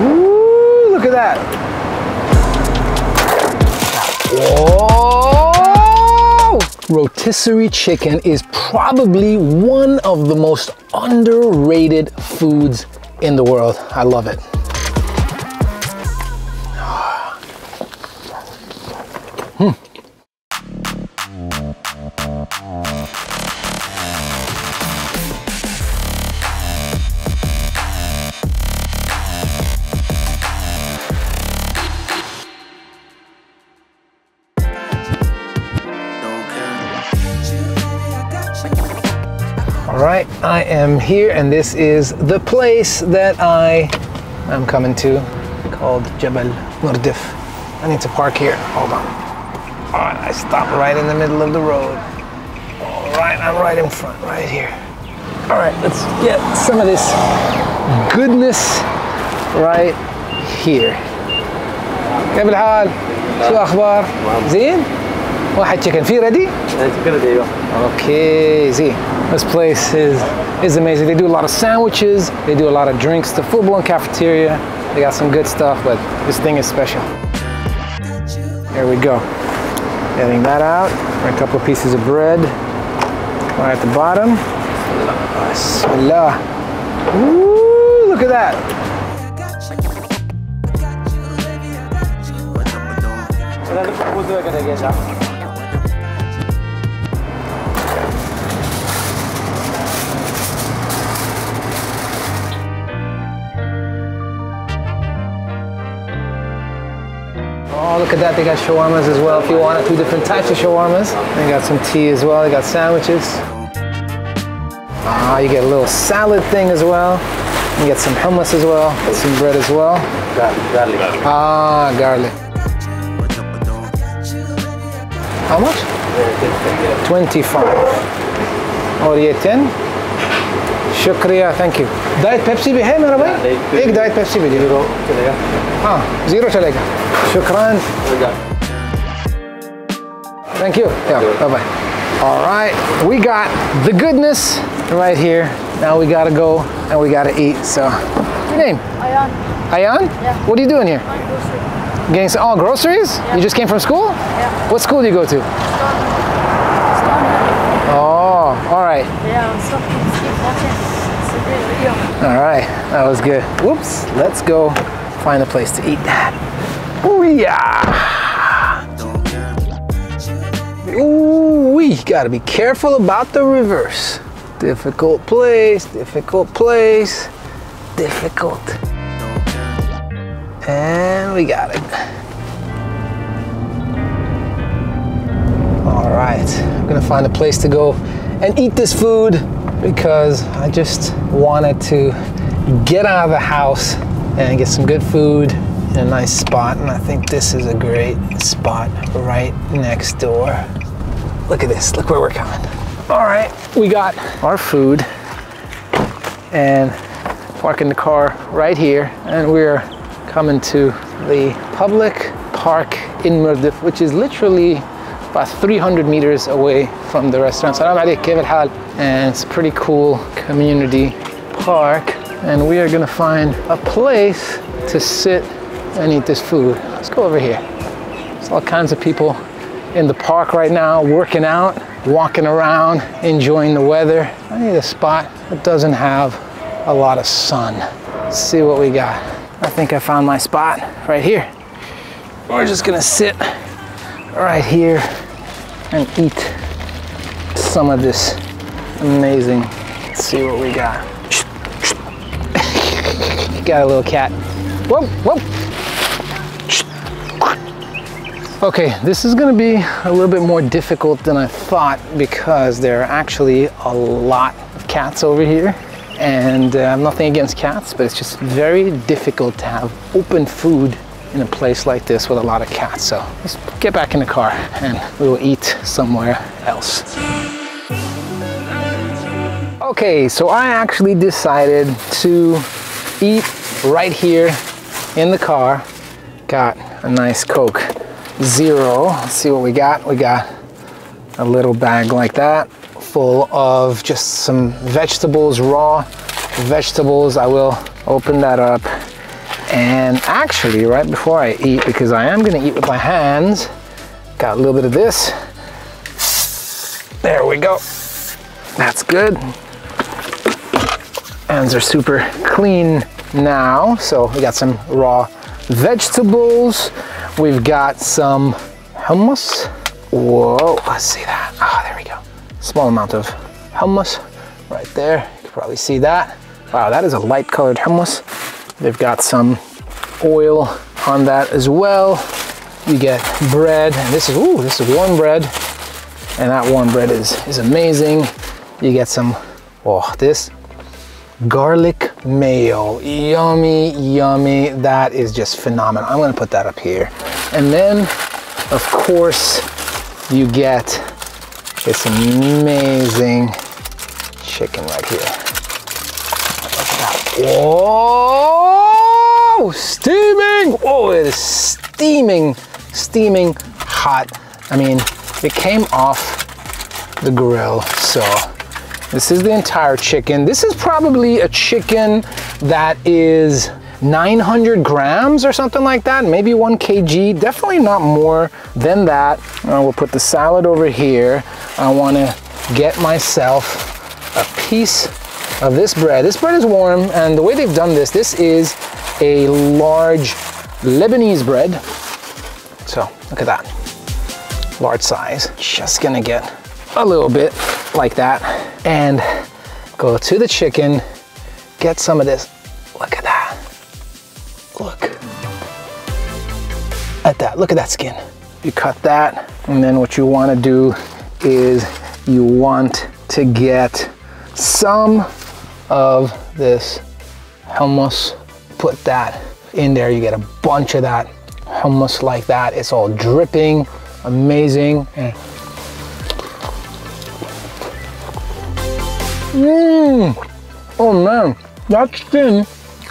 Ooh, look at that. Whoa! Rotisserie chicken is probably one of the most underrated foods in the world. I love it. I am here, and this is the place that I am coming to called Jabal Mirdif. I need to park here. Hold on. All right, I stop right in the middle of the road. All right, I'm right in front, right here. All right, let's get some of this goodness right here. كيف Hal, شو الأخبار؟ زين؟ واحد تشيكن في ردي؟ تشيكن زين this place is is amazing. They do a lot of sandwiches. They do a lot of drinks. The full blown cafeteria. They got some good stuff, but this thing is special. Here we go. Getting that out. A couple of pieces of bread right at the bottom. Ooh, look at that. look at that. They got shawarmas as well if you want it. Two different types of shawarmas. They got some tea as well. They got sandwiches. Ah, you get a little salad thing as well. You get some hummus as well. Get some bread as well. Garlic. garlic. Ah, garlic. How much? 25. Or 10? शुक्रिया thank you diet Pepsi भी है मेरा भाई Diet एक diet Pepsi भी दे दो चलेगा हाँ जीरो चलेगा शुक्रान Thank you. Yeah, bye bye. All right, we got the goodness right here. Now we gotta go and we gotta eat. So, your name? Ayan, Ayan? Yeah. What are you doing here? my grocery. Getting some oh, groceries? You just came from school? Yeah. What school do you go to? All right, that was good. Whoops, let's go find a place to eat. Ooh, yeah. Ooh, we gotta be careful about the reverse. Difficult place, difficult place, difficult. And we got it. All right, I'm gonna find a place to go and eat this food because I just wanted to get out of the house and get some good food in a nice spot. And I think this is a great spot right next door. Look at this, look where we're coming. All right, we got our food and parking the car right here and we're coming to the public park in Mirdif which is literally about 300 meters away from the restaurant. Salam alaikum, كيف الحال? And it's a pretty cool community park and we are gonna find a place to sit and eat this food. Let's go over here. There's all kinds of people in the park right now working out, walking around, enjoying the weather. I need a spot that doesn't have a lot of sun. Let's see what we got. I think I found my spot right here. We're just gonna sit right here and eat some of this amazing. Let's see what we got. got a little cat. Whoa, whoa. Okay, this is gonna be a little bit more difficult than I thought because there are actually a lot of cats over here. And uh, nothing against cats, but it's just very difficult to have open food in a place like this with a lot of cats. So let's get back in the car and we will eat somewhere else. Okay, so I actually decided to eat right here in the car. Got a nice Coke Zero. Let's see what we got. We got a little bag like that full of just some vegetables, raw vegetables. I will open that up And actually, right before I eat, because I am gonna eat with my hands, got a little bit of this. There we go. That's good. Hands are super clean now. So we got some raw vegetables. We've got some hummus. Whoa, let's see that. Ah, there we go. Small amount of hummus right there. You can probably see that. Wow, that is a light colored hummus. They've got some oil on that as well. You get bread, and this is, ooh, this is warm bread. And that warm bread is, is amazing. You get some, oh, this garlic mayo. Yummy, yummy. That is just phenomenal. I'm gonna put that up here. And then, of course, you get this amazing chicken right here. Look at that. Whoa! Oh, steaming! Oh, it is steaming, steaming hot. I mean, it came off the grill, so this is the entire chicken. This is probably a chicken that is 900 grams or something like that, maybe one kg, definitely not more than that. Uh, I will put the salad over here. I wanna get myself a piece of this bread. This bread is warm, and the way they've done this, this is a large Lebanese bread. So look at that, large size. Just gonna get a little bit like that and go to the chicken, get some of this. Look at that. Look at that. Look at that skin. You cut that, and then what you want to do is you want to get some of this hummus. Put that in there. You get a bunch of that hummus like that. It's all dripping, amazing. Mmm. Oh man, that skin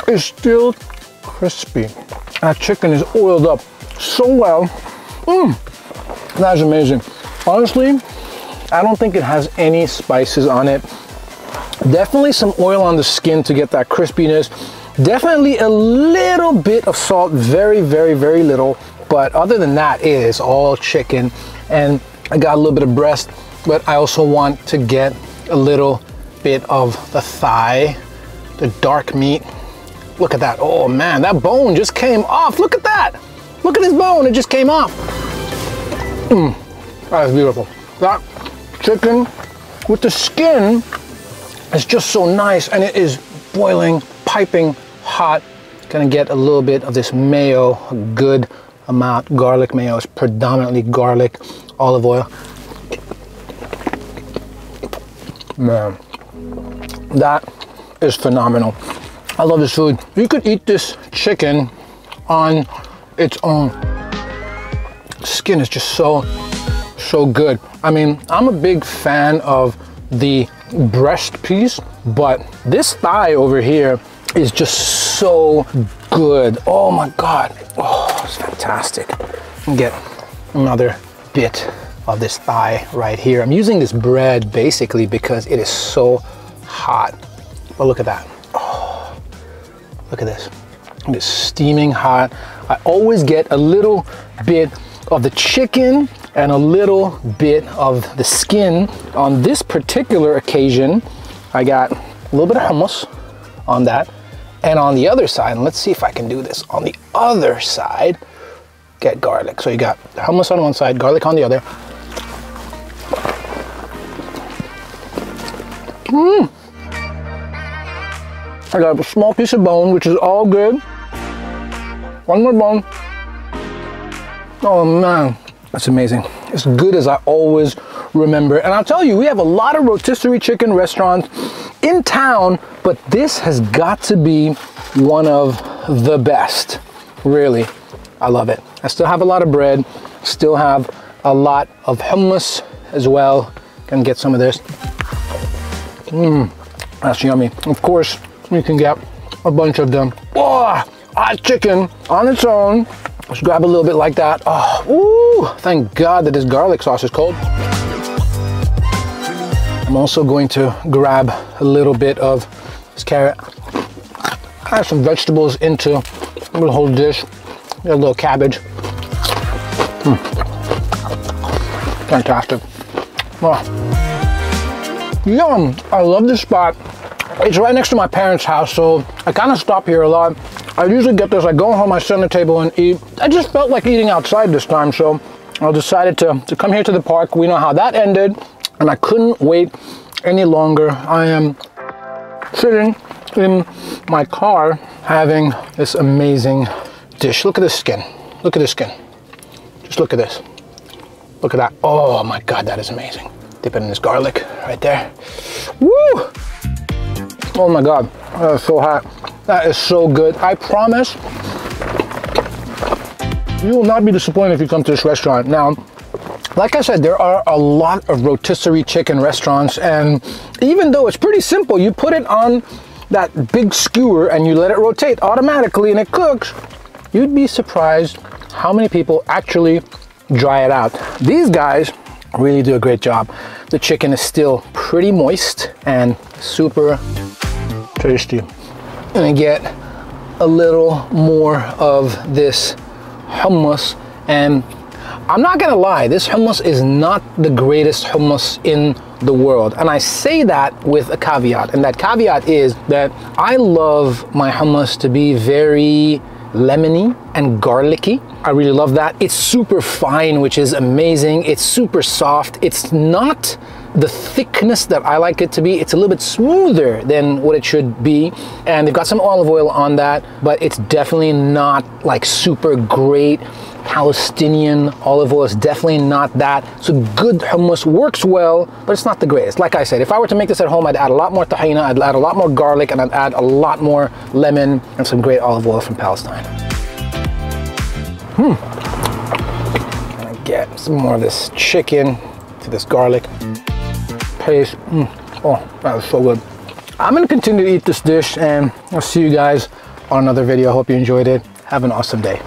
is still crispy. That chicken is oiled up so well. Mmm. That's amazing. Honestly, I don't think it has any spices on it. Definitely some oil on the skin to get that crispiness. Definitely a little bit of salt, very, very, very little. But other than that, it is all chicken. And I got a little bit of breast, but I also want to get a little bit of the thigh, the dark meat. Look at that. Oh man, that bone just came off. Look at that. Look at this bone. It just came off. Mmm, that is beautiful. That chicken with the skin is just so nice and it is boiling, piping hot. Gonna get a little bit of this mayo, a good amount. Garlic mayo is predominantly garlic, olive oil. Man, that is phenomenal. I love this food. You could eat this chicken on its own. Skin is just so, so good. I mean, I'm a big fan of the breast piece, but this thigh over here is just so good. Oh my God. Oh, it's fantastic. Get another bit of this thigh right here. I'm using this bread basically because it is so hot. But look at that. Oh, look at this. It is steaming hot. I always get a little bit of the chicken and a little bit of the skin. On this particular occasion, I got a little bit of hummus on that. And on the other side, and let's see if I can do this, on the other side, get garlic. So you got hummus on one side, garlic on the other. Mmm. I got a small piece of bone, which is all good. One more bone. Oh man, that's amazing. As good as I always remember. And I'll tell you, we have a lot of rotisserie chicken restaurants in town, but this has got to be one of the best. Really, I love it. I still have a lot of bread, still have a lot of hummus as well. Gonna get some of this. Mmm, that's yummy. Of course, you can get a bunch of them. Oh, hot chicken on its own. Just grab a little bit like that. Oh, ooh, thank God that this garlic sauce is cold. I'm also going to grab a little bit of this carrot. add some vegetables into the whole dish. Get a little cabbage. Mm. Fantastic. Oh. Yum! I love this spot. It's right next to my parents' house, so I kind of stop here a lot. I usually get this, I go home, I sit on the table and eat. I just felt like eating outside this time, so I decided to, to come here to the park. We know how that ended, and I couldn't wait any longer. I am sitting in my car having this amazing dish. Look at this skin. Look at this skin. Just look at this. Look at that. Oh my God, that is amazing. Dip it in this garlic right there. Woo! Oh my God, that is so hot. That is so good. I promise you will not be disappointed if you come to this restaurant. Now, like I said, there are a lot of rotisserie chicken restaurants, and even though it's pretty simple, you put it on that big skewer and you let it rotate automatically and it cooks, you'd be surprised how many people actually dry it out. These guys really do a great job. The chicken is still pretty moist and super tasty. And I get a little more of this hummus and I'm not gonna lie, this hummus is not the greatest hummus in the world. And I say that with a caveat. And that caveat is that I love my hummus to be very lemony and garlicky. I really love that. It's super fine, which is amazing. It's super soft. It's not the thickness that I like it to be. It's a little bit smoother than what it should be. And they've got some olive oil on that, but it's definitely not like super great Palestinian olive oil is definitely not that. So good hummus works well, but it's not the greatest. Like I said, if I were to make this at home, I'd add a lot more tahina, I'd add a lot more garlic, and I'd add a lot more lemon and some great olive oil from Palestine. Hmm. Get some more of this chicken to this garlic paste. Mm. Oh, that was so good. I'm gonna continue to eat this dish and I'll see you guys on another video. Hope you enjoyed it. Have an awesome day.